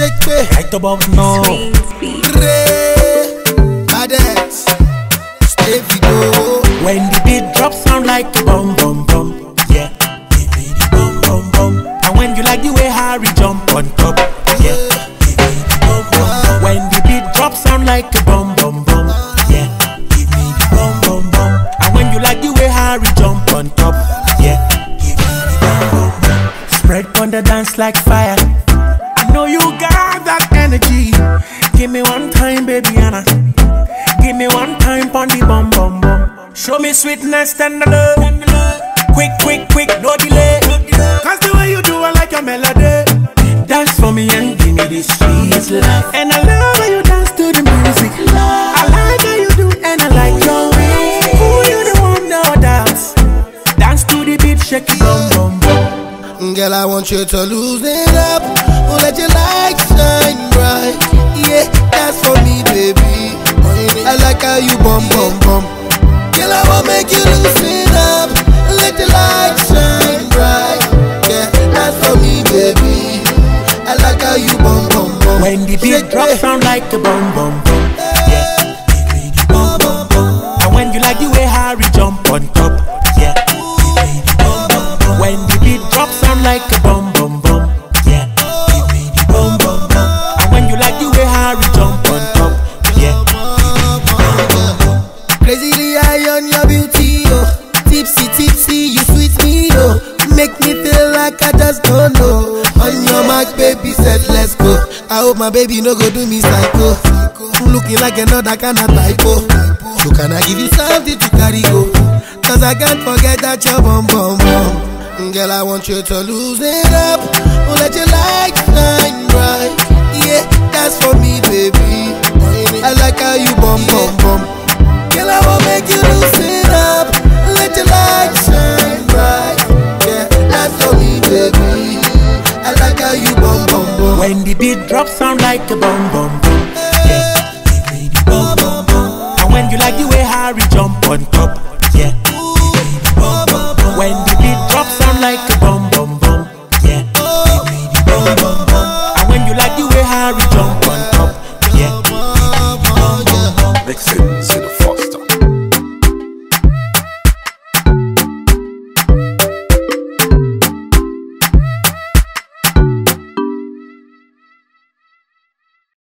Shake me. Right about now. Ray. Badex. Stay video. When the beat drop, sound like a bum bum bum. Yeah, give me the bum bum bum. And when you like the way Harry jump on top. Yeah, give me the bum bum bum. When the beat drop, sound like a bum bum bum. Yeah, give me the bum bum bum. And when you like the way Harry jump on top. Yeah, give me the bum bum bum. Spread on the dance like fire. Show me sweetness and love. Quick, quick, quick, no delay. Cause the way you do it like a melody. Dance for me and give me this sweet love. And I love how you dance to the music. I like how you do and I like your way. Who you the one no doubts? Dance to the beat, shake it bum bum bum. Girl, I want you to lose it up. Won't let your light shine When the beat Shake drop, sound like a bum bum bum. Yeah, give me the bum bum bum. And when you like the way Harry jump on top. Yeah, give me the bum bum bum. When the beat drop, sound like a bum bum bum. Yeah, give me the bum bum bum. And when you like the way Harry jump on top. Yeah, Crazily high on your beauty, oh. Tipsy, tipsy, you sweet me, oh. Make me feel like I just don't know. On your mark, baby, go. I hope my baby no go do me psycho. I'm looking like another kind of typo. So can I give you something to carry go? Cause I can't forget that your bum bum bum. Girl, I want you to lose it up. Oh, let your light shine bright. Yeah, that's for me, baby. I like how you bum bum bum. The beat drop, sound like a bum bum bum. Yeah, the bum bum bum. And when you like the way Harry jump on top. Yeah, the bum bum bum. When the beat drop, sound like a bum bum bum. Yeah, the bum bum bum. And when you like the way Harry jump